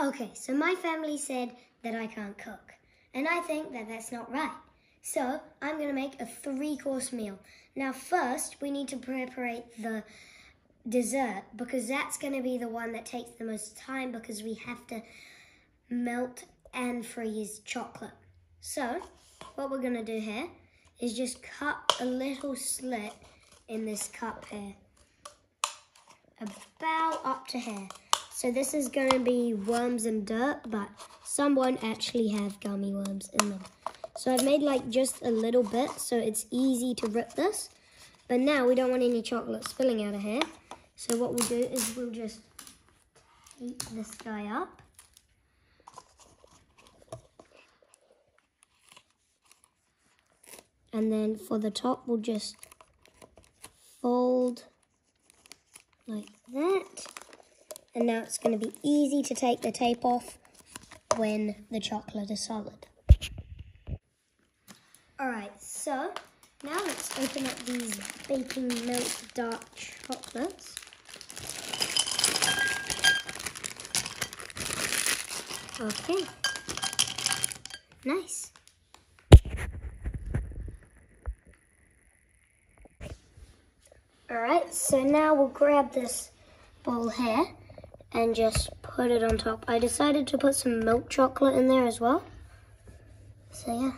Okay, so my family said that I can't cook, and I think that that's not right. So I'm going to make a three course meal. Now, first, we need to prepare the dessert because that's going to be the one that takes the most time because we have to melt and freeze chocolate. So, what we're going to do here is just cut a little slit in this cup here, about up to here. So this is going to be worms and dirt, but some won't actually have gummy worms in them. So I've made like just a little bit, so it's easy to rip this. But now we don't want any chocolate spilling out of here. So what we'll do is we'll just heat this guy up. And then for the top, we'll just fold like that. And now it's going to be easy to take the tape off when the chocolate is solid. Alright, so now let's open up these baking milk dark chocolates. Okay. Nice. Alright, so now we'll grab this bowl here and just put it on top. I decided to put some milk chocolate in there as well. So yeah,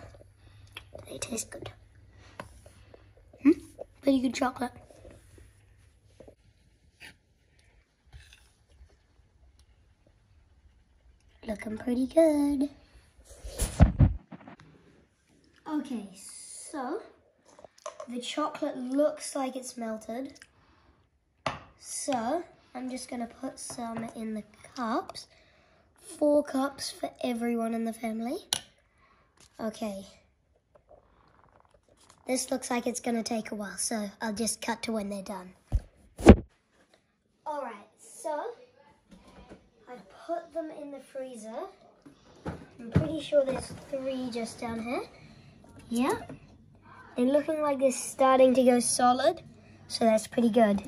they taste good. Hmm? Pretty good chocolate. Looking pretty good. Okay, so the chocolate looks like it's melted. So I'm just gonna put some in the cups. Four cups for everyone in the family. Okay. This looks like it's gonna take a while, so I'll just cut to when they're done. Alright, so I put them in the freezer. I'm pretty sure there's three just down here. Yeah. They're looking like they're starting to go solid, so that's pretty good.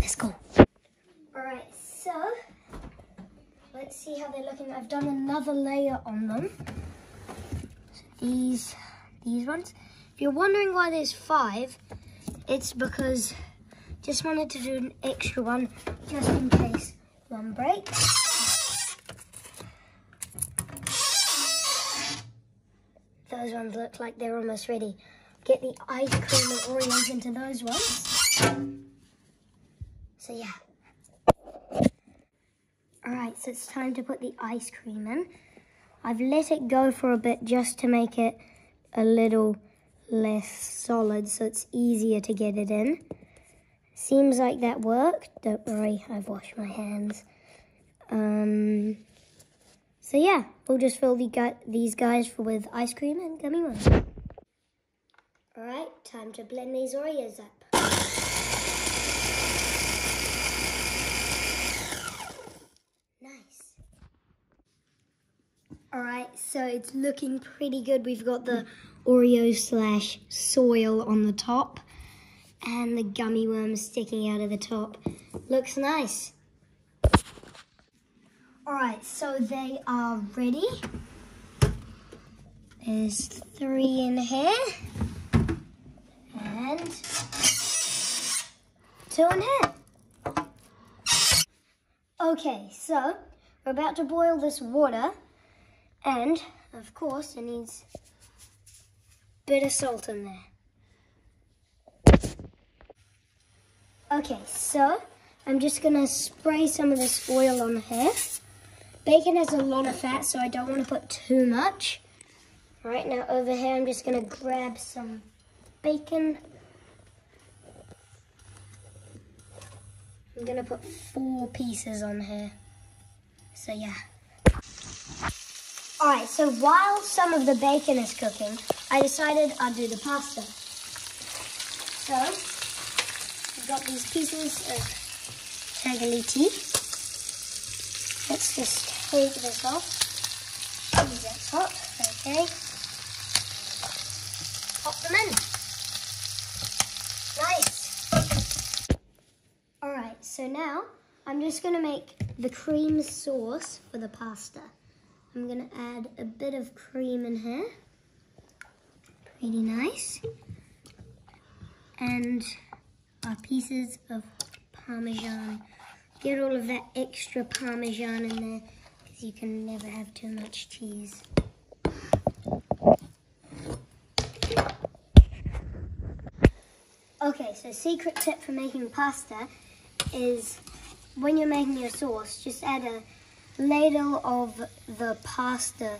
Let's go. Alright, so let's see how they're looking. I've done another layer on them. These, these ones. If you're wondering why there's five, it's because just wanted to do an extra one just in case one breaks. Those ones look like they're almost ready. Get the ice cream and Oreos into those ones. So yeah. Alright, so it's time to put the ice cream in. I've let it go for a bit just to make it a little less solid so it's easier to get it in. Seems like that worked. Don't worry, I've washed my hands. Um, so yeah, we'll just fill the these guys with ice cream and gummy worms. Alright, time to blend these Oreos up. Nice. Alright, so it's looking pretty good. We've got the Oreo slash soil on the top and the gummy worms sticking out of the top. Looks nice. Alright, so they are ready. There's three in here. And two in here. Okay, so we're about to boil this water. And, of course, it needs a bit of salt in there. Okay, so I'm just going to spray some of this oil on here. Bacon has a lot of fat, so I don't want to put too much. All right, now over here, I'm just going to grab some bacon. I'm going to put four pieces on here. So, yeah. All right, so while some of the bacon is cooking, I decided I'd do the pasta. So, I've got these pieces of tagliatelle. Let's just take this off. These that top, okay. Pop them in. Nice. Alright, so now I'm just going to make the cream sauce for the pasta. I'm going to add a bit of cream in here. Pretty nice. And our pieces of Parmesan. Get all of that extra Parmesan in there because you can never have too much cheese. Okay, so secret tip for making pasta is when you're making your sauce, just add a ladle of the pasta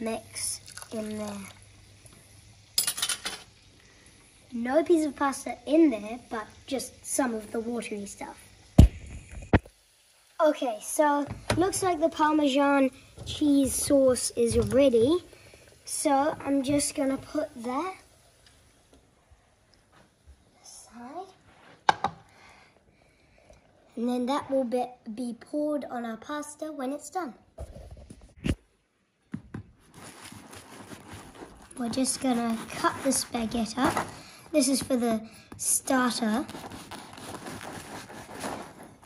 mix in there. No piece of pasta in there, but just some of the watery stuff. Okay, so looks like the Parmesan cheese sauce is ready. So I'm just gonna put that aside. And then that will be, be poured on our pasta when it's done. We're just gonna cut the ciabatta up. This is for the starter.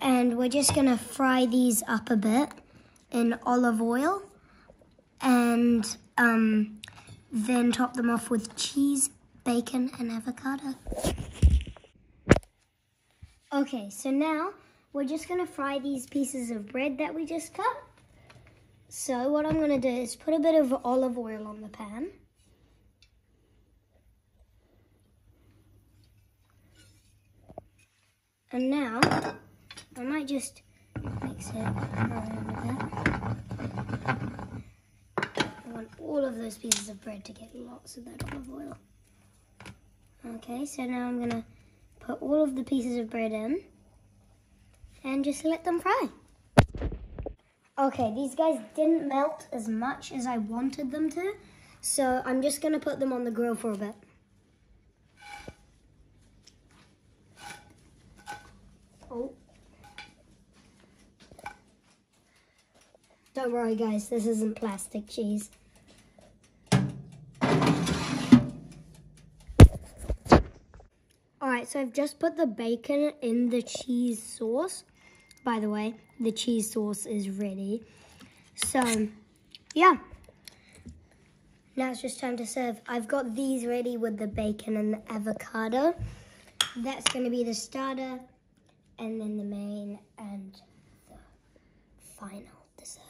And we're just gonna fry these up a bit in olive oil and um, then top them off with cheese, bacon, and avocado. Okay, so now we're just gonna fry these pieces of bread that we just cut. So what I'm gonna do is put a bit of olive oil on the pan. And now, I might just mix it around I want all of those pieces of bread to get lots of that olive oil. Okay, so now I'm gonna put all of the pieces of bread in and just let them fry. Okay, these guys didn't melt as much as I wanted them to, so I'm just gonna put them on the grill for a bit. Oh. Don't worry guys, this isn't plastic cheese. Alright, so I've just put the bacon in the cheese sauce. By the way, the cheese sauce is ready. So, yeah. Now it's just time to serve. I've got these ready with the bacon and the avocado. That's going to be the starter and then the main and the final dessert.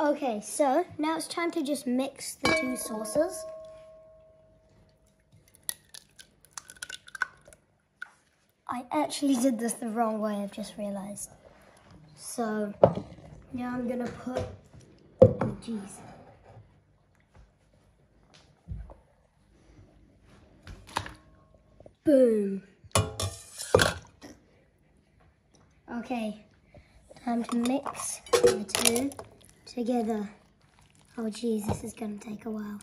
Okay, so now it's time to just mix the two sauces. I actually did this the wrong way, I've just realized. So now I'm gonna put the cheese. Boom. Okay, time to mix the two together. Oh geez, this is gonna take a while.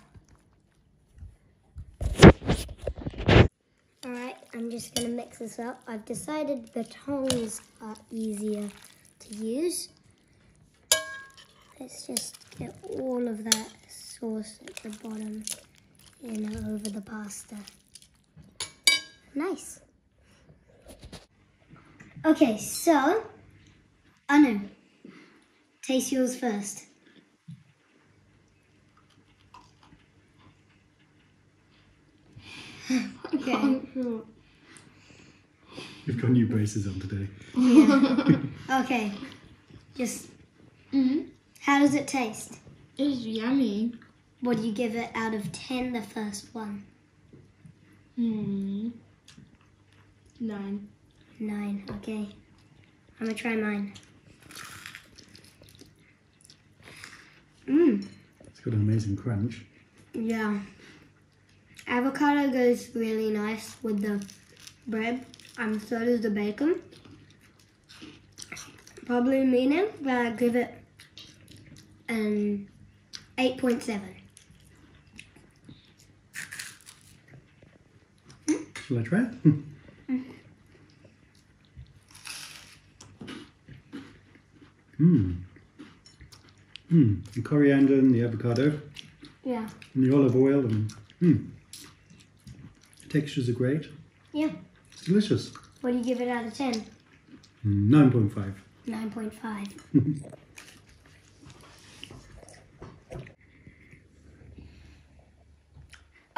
Alright, I'm just gonna mix this up. I've decided the tongs are easier to use. Let's just get all of that sauce at the bottom, in over the pasta. Nice. Okay, so, Anu, taste yours first. okay. You've got new braces on today. Yeah. okay. Just, Mm-hmm. how does it taste? It's yummy. What do you give it out of 10, the first one? Hmm. Nine. Nine, okay. I'm gonna try mine. Mmm, It's got an amazing crunch. yeah. Avocado goes really nice with the bread, and so does the bacon. Probably meaning that I give it um, an 8.7. Shall I try hmm. it? Mmm. Mmm. The coriander and the avocado Yeah, and the olive oil and mmm. Textures are great. yeah. It's delicious. What do you give it out of 10? Mm, 9.5. 9.5.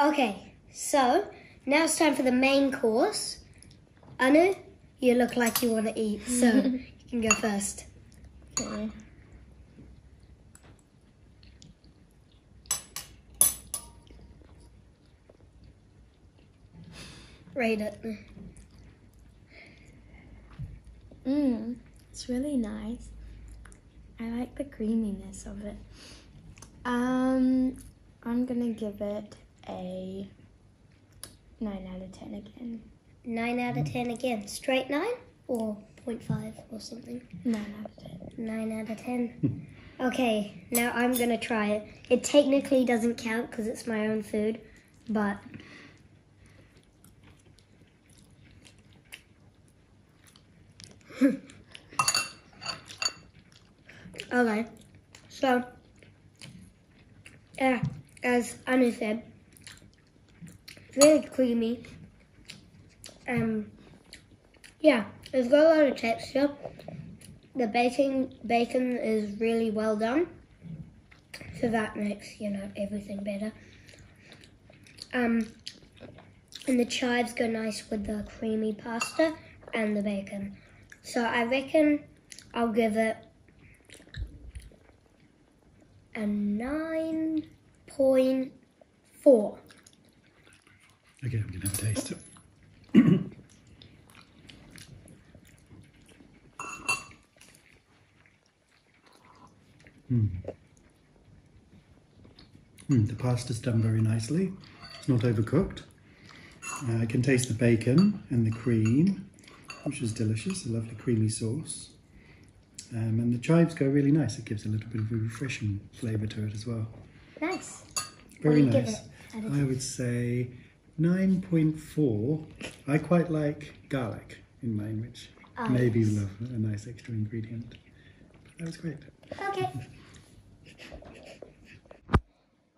okay, so now it's time for the main course. Anu, you look like you want to eat, so you can go first. Okay. Rate it. Mmm, it's really nice. I like the creaminess of it. Um, I'm gonna give it a 9 out of 10 again. 9 out of 10 again. Straight 9 or 0.5 or something? 9 out of 10. 9 out of 10. okay, now I'm gonna try it. It technically doesn't count because it's my own food, but. okay, so. Yeah, as Anu said, very creamy. Um, yeah, it's got a lot of texture. The bacon bacon is really well done, so that makes you know everything better. Um, and the chives go nice with the creamy pasta and the bacon. So I reckon I'll give it a nine point four. Okay, I'm going to have a taste. mm. Mm, the pasta's done very nicely. It's not overcooked. Uh, I can taste the bacon and the cream, which is delicious, a lovely creamy sauce. Um, and the chives go really nice. It gives a little bit of a refreshing flavour to it as well. Nice. Very do you give nice. it out of I would say 9.4. I quite like garlic in mine, which Ah, maybe yes. love a nice extra ingredient. That was great. Okay.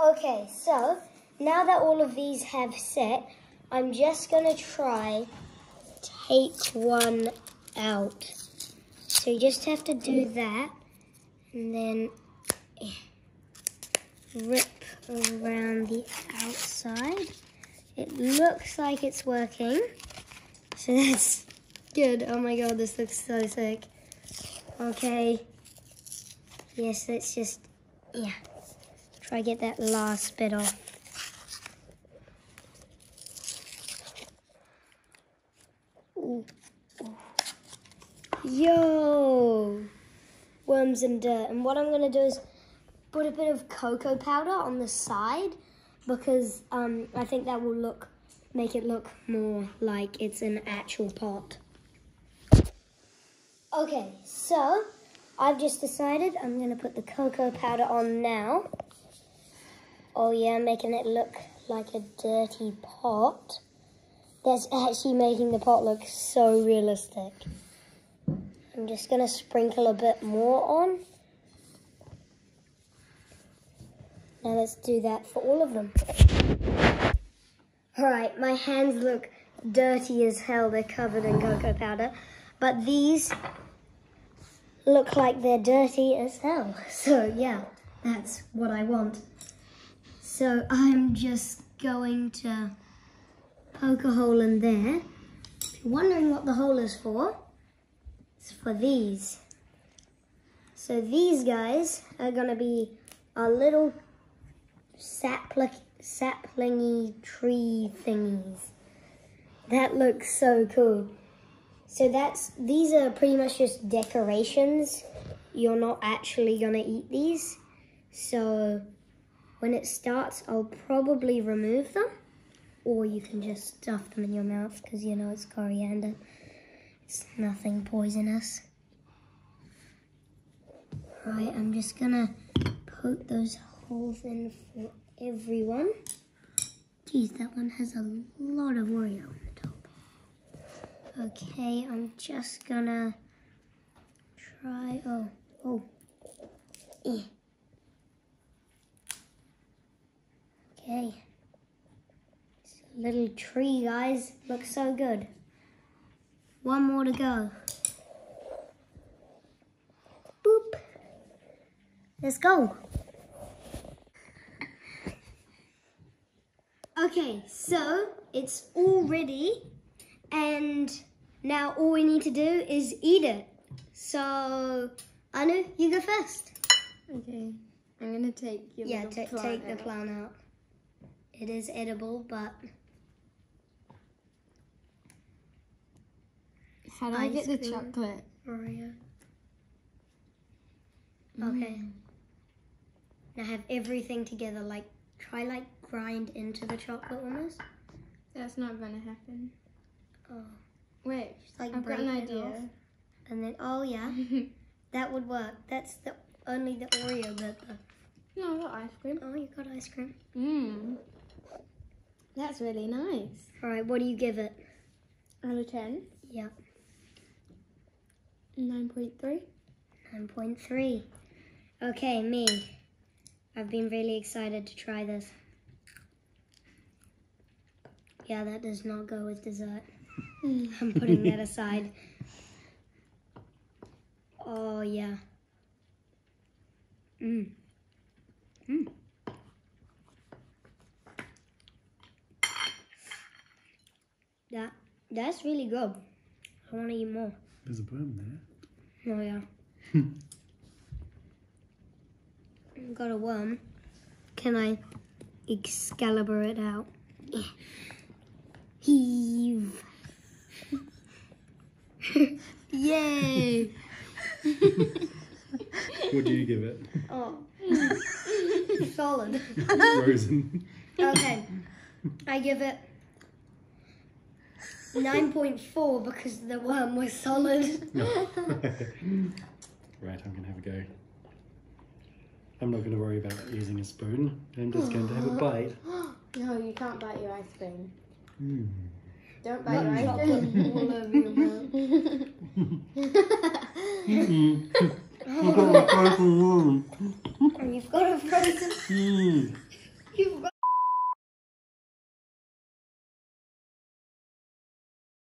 Okay, so now that all of these have set, I'm just gonna try take one out. So you just have to do that and then rip around the outside. It looks like it's working. So that's good. Oh my god, this looks so sick. Okay. Yes, let's just, yeah, try to get that last bit off. Yo, worms and dirt. And what I'm gonna do is put a bit of cocoa powder on the side because um, I think that will look, make it look more like it's an actual pot. Okay, so I've just decided I'm going to put the cocoa powder on now. Oh yeah, making it look like a dirty pot. That's actually making the pot look so realistic. I'm just going to sprinkle a bit more on. Now let's do that for all of them. Alright, my hands look dirty as hell. They're covered in cocoa powder. But these look like they're dirty as hell. So yeah, that's what I want. So I'm just going to poke a hole in there. If you're wondering what the hole is for, for these. So these guys are gonna be our little sapling, saplingy tree thingies. That looks so cool. So that's these are pretty much just decorations. You're not actually gonna eat these. So when it starts, I'll probably remove them. Or you can just stuff them in your mouth because you know it's coriander. It's nothing poisonous. Right, I'm just gonna poke those holes in for everyone. Geez, that one has a lot of Oreo on the top. Okay, I'm just gonna try. Oh, oh. Eh. Okay. It's a little tree, guys. Looks so good. One more to go. Boop. Let's go. Okay, so it's all ready, and now all we need to do is eat it. So, Anu, you go first. Okay. I'm gonna take your Yeah, little ta- plant take the plant out. It is edible, but How do I get the chocolate? Oreo. Mm. Okay. Now have everything together. Like try like grind into the chocolate almost. That's not gonna happen. Oh, Wait, just like I've got an idea. off. And then oh yeah, that would work. That's the only the Oreo bit. though. no, I got ice cream. Oh, you got ice cream. Mmm. That's really nice. All right, what do you give it? Out of 10, Yeah, 9.3. nine point three. Okay, me. I've been really excited to try this. Yeah, that does not go with dessert. I'm putting that aside. Oh yeah. Mm. Mm. That that's really good. I want to eat more. There's a worm there. Oh yeah. Got a worm. Can I Excalibur it out? Heave. Yay! What do you give it? Oh. Solid. Frozen. Okay. I give it 9.4 because the worm was solid. right, I'm going to have a go. I'm not going to worry about using a spoon. I'm just going to have a bite. no, you can't bite your ice cream. Mm. Don't bite your ice cream. all over your mouth. Mm. I've got a frozen worm. And you've got a frozen. Mm. You've got